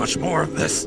much more of this.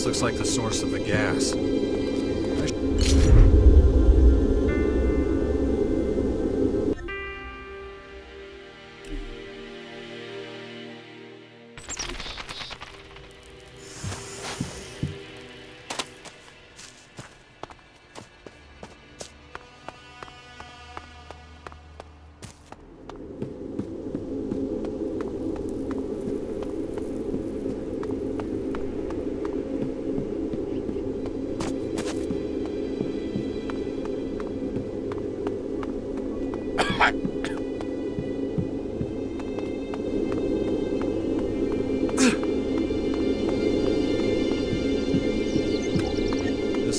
This looks like the source of the gas.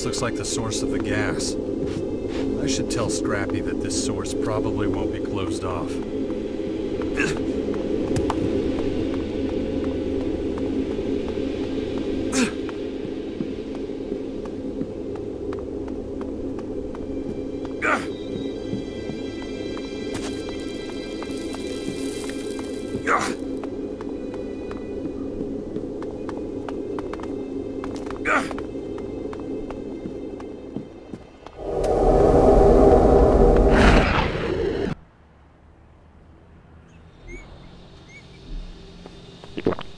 This looks like the source of the gas. I should tell Scrappy that this source probably won't be closed off. Ugh. you